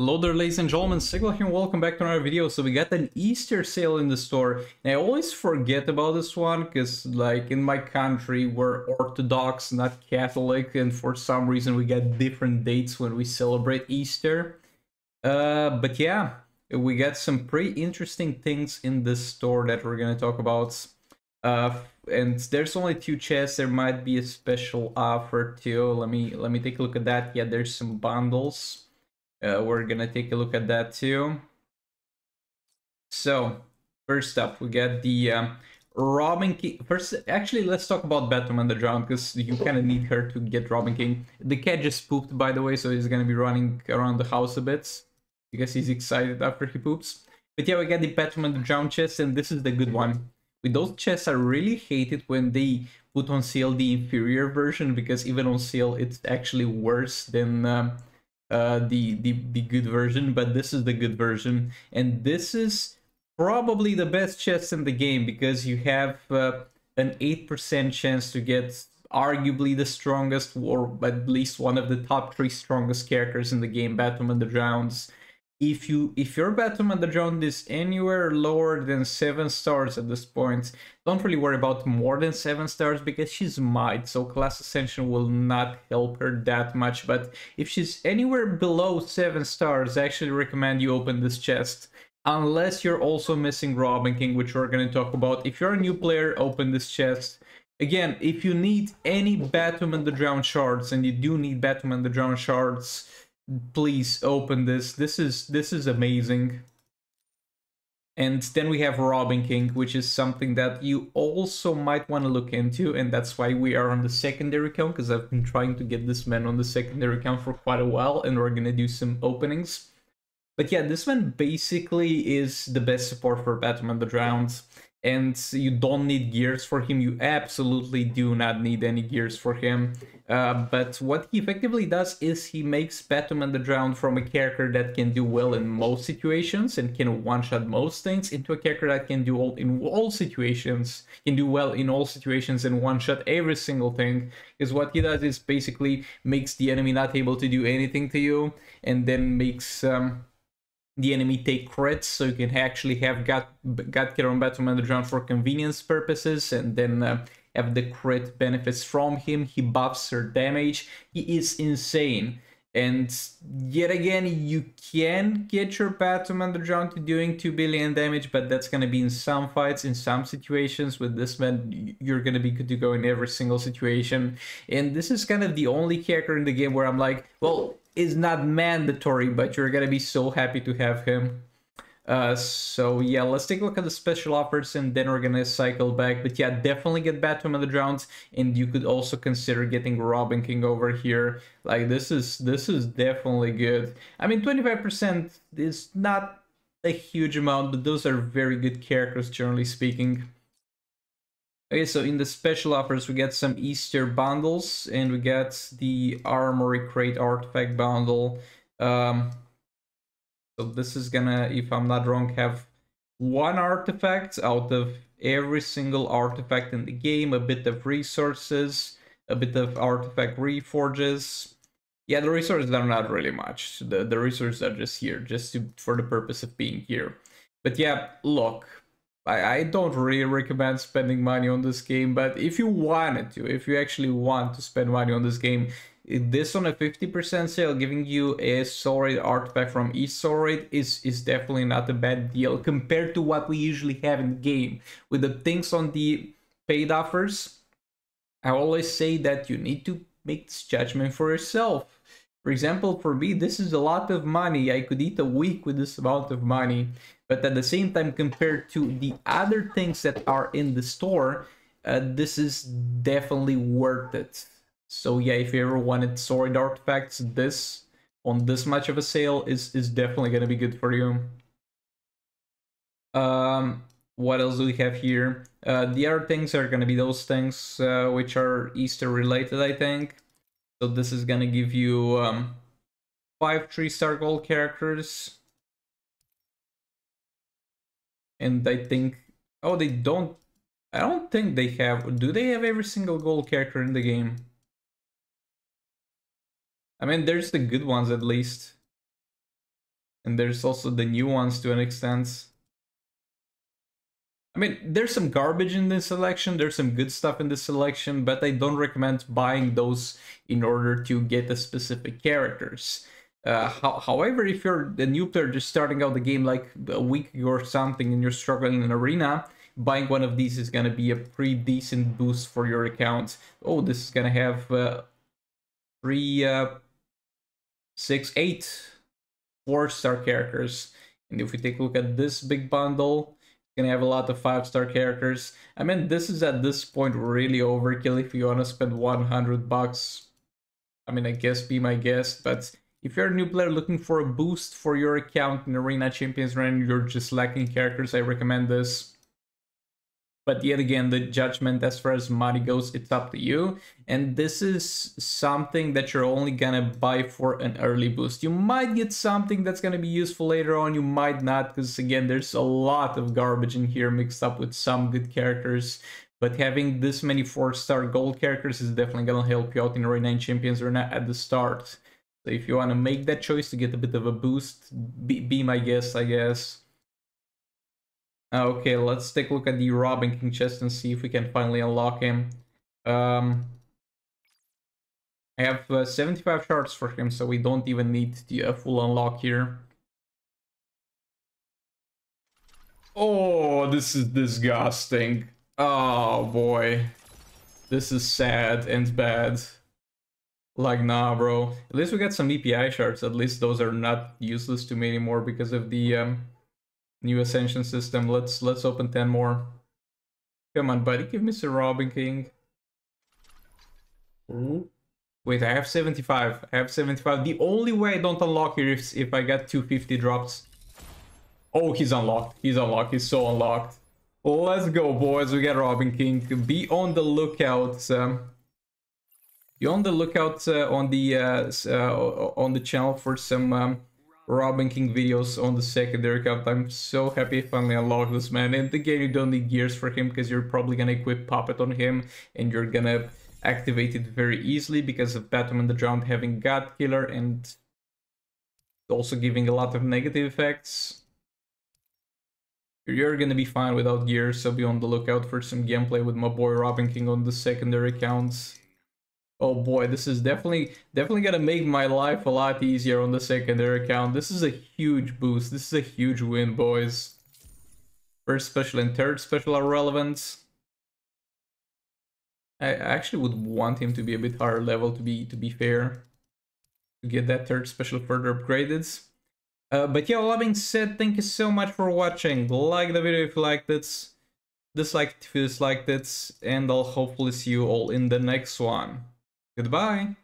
Hello there ladies and gentlemen, Sigvald here welcome back to another video. So we got an Easter sale in the store and I always forget about this one because like in my country we're Orthodox, not Catholic and for some reason we get different dates when we celebrate Easter. Uh, but yeah, we got some pretty interesting things in this store that we're gonna talk about. Uh, and there's only two chests, there might be a special offer too. Let me, let me take a look at that. Yeah, there's some bundles. Uh, we're gonna take a look at that too. So, first up, we get the um, Robin King. First, actually, let's talk about Batman the Drowned because you kind of need her to get Robin King. The cat just pooped, by the way, so he's gonna be running around the house a bit because he's excited after he poops. But yeah, we get the Batman the Drowned chest, and this is the good one. With those chests, I really hate it when they put on sale the inferior version because even on sale, it's actually worse than. Um, uh, the, the the good version, but this is the good version, and this is probably the best chest in the game because you have uh, an eight percent chance to get arguably the strongest, or at least one of the top three strongest characters in the game, Batman the Drowneds if you if your Batman the Drowned is anywhere lower than seven stars at this point, don't really worry about more than seven stars because she's might, so class ascension will not help her that much. But if she's anywhere below seven stars, I actually recommend you open this chest. Unless you're also missing Robin King, which we're going to talk about. If you're a new player, open this chest. Again, if you need any Batman the Drowned shards, and you do need Batman the Drowned shards, please open this. This is this is amazing. And then we have Robin King, which is something that you also might want to look into, and that's why we are on the secondary account, because I've been trying to get this man on the secondary account for quite a while, and we're gonna do some openings. But yeah, this one basically is the best support for Batman the Drowned and you don't need gears for him. You absolutely do not need any gears for him. Uh, but what he effectively does is he makes Batman the Drowned from a character that can do well in most situations and can one-shot most things into a character that can do all in all situations, can do well in all situations and one-shot every single thing. Is what he does is basically makes the enemy not able to do anything to you and then makes um, the enemy take crits, so you can actually have God Killer on Batman the Drowned for convenience purposes, and then uh, have the crit benefits from him. He buffs her damage. He is insane. And yet again, you can get your Batman the Drowned to doing 2 billion damage, but that's gonna be in some fights, in some situations. With this man, you're gonna be good to go in every single situation. And this is kind of the only character in the game where I'm like, well, is not mandatory, but you're gonna be so happy to have him. Uh, so yeah, let's take a look at the special offers and then we're gonna cycle back. But yeah, definitely get Batman the Drowned, and you could also consider getting Robin King over here. Like this is this is definitely good. I mean, 25% is not a huge amount, but those are very good characters generally speaking. Okay, so in the special offers, we get some Easter bundles, and we get the Armory Crate Artifact bundle. Um, so this is gonna, if I'm not wrong, have one artifact out of every single artifact in the game, a bit of resources, a bit of artifact reforges. Yeah, the resources are not really much. The, the resources are just here, just to, for the purpose of being here. But yeah, look, I, I don't really recommend spending money on this game, but if you wanted to, if you actually want to spend money on this game, this on a 50% sale, giving you a Solo Raid artifact from each Solo Raid is, is definitely not a bad deal compared to what we usually have in the game. With the things on the paid offers, I always say that you need to make this judgment for yourself. For example, for me, this is a lot of money. I could eat a week with this amount of money. But at the same time, compared to the other things that are in the store, uh, this is definitely worth it. So yeah, if you ever wanted Raid artifacts, this on this much of a sale is is definitely gonna be good for you. Um, what else do we have here? Uh, the other things are gonna be those things uh, which are Easter related, I think. So this is gonna give you um, five three-star gold characters. And I think, oh, they don't, I don't think they have, do they have every single gold character in the game? I mean, there's the good ones at least. And there's also the new ones to an extent. I mean, there's some garbage in this selection, there's some good stuff in this selection, but I don't recommend buying those in order to get the specific characters. Uh, ho however, if you're the new player just starting out the game like a week or something and you're struggling in an arena, buying one of these is gonna be a pretty decent boost for your account. Oh, this is gonna have uh, three, uh, six, eight, four-star characters. And if we take a look at this big bundle, gonna have a lot of five star characters. I mean, this is at this point really overkill if you wanna spend 100 bucks. I mean, I guess be my guest, but if you're a new player looking for a boost for your account in Arena Champions Run, you're just lacking characters, I recommend this. But yet again, the judgment as far as money goes, it's up to you. And this is something that you're only gonna buy for an early boost. You might get something that's gonna be useful later on, you might not, because again, there's a lot of garbage in here mixed up with some good characters. But having this many 4-star gold characters is definitely gonna help you out in Arena Champions Arena at the start. So if you wanna make that choice to get a bit of a boost, be, be my guest, I guess. Okay, let's take a look at the Robin King chest and see if we can finally unlock him. Um, I have uh, 75 shards for him, so we don't even need the uh, full unlock here. Oh, this is disgusting. Oh boy. This is sad and bad. Like, nah, bro. At least we got some EPI shards. At least those are not useless to me anymore because of the um, New Ascension system. Let's let's open 10 more. Come on, buddy. Give me some Robin King. Ooh. Wait, I have 75. I have 75. The only way I don't unlock here is if I get 250 drops. Oh, he's unlocked. He's unlocked. He's so unlocked. Let's go, boys. We got Robin King. Be on the lookout. Um, be on the lookout uh, on the uh, uh, on the channel for some um, Robin King videos on the secondary account. I'm so happy I finally unlocked this man. And again, you don't need gears for him because you're probably gonna equip Puppet on him and you're gonna activate it very easily because of Batman the Drowned having God Killer and also giving a lot of negative effects. You're gonna be fine without gears, so be on the lookout for some gameplay with my boy Robin King on the secondary accounts. Oh boy, this is definitely definitely gonna make my life a lot easier on the secondary account. This is a huge boost. This is a huge win, boys. First special and third special are relevant. I actually would want him to be a bit higher level to be to be fair. To get that third special further upgraded. Uh, but yeah, all that being said, thank you so much for watching. Like the video if you liked it. Dislike if you disliked it. And I'll hopefully see you all in the next one. Goodbye.